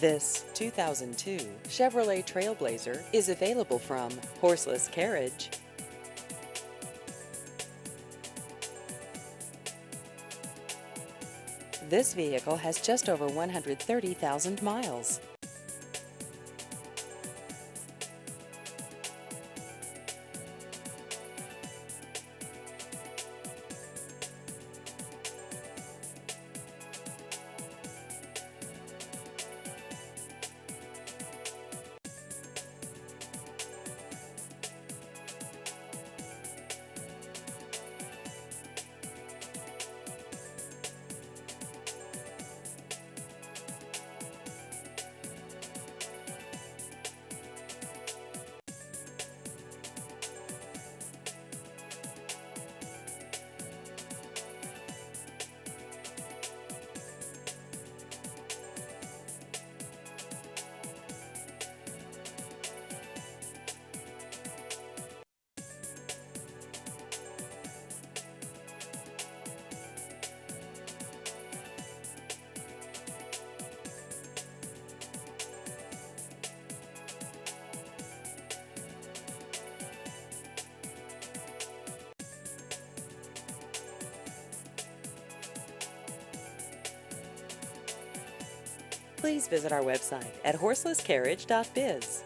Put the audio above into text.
This 2002 Chevrolet Trailblazer is available from Horseless Carriage. This vehicle has just over 130,000 miles. Please visit our website at horselesscarriage.biz.